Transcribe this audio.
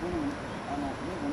그거는 아마 그거